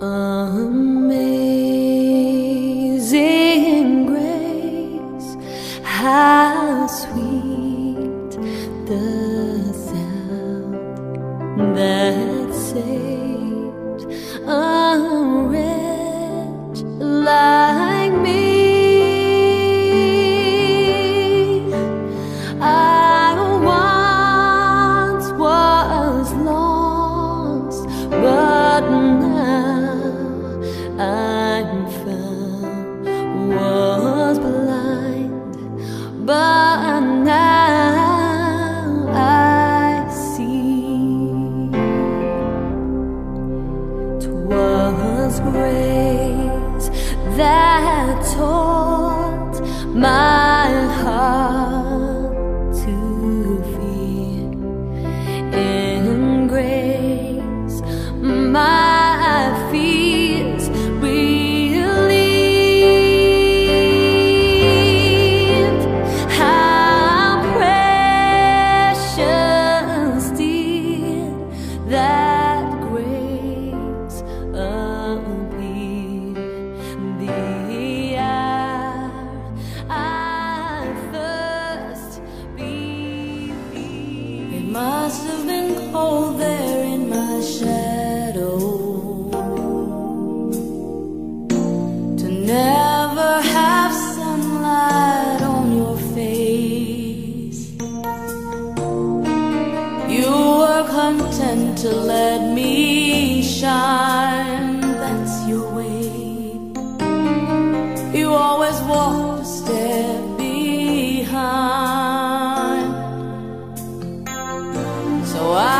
Aham. Uh -huh. to let me shine. That's your way. You always walk a step behind. So I.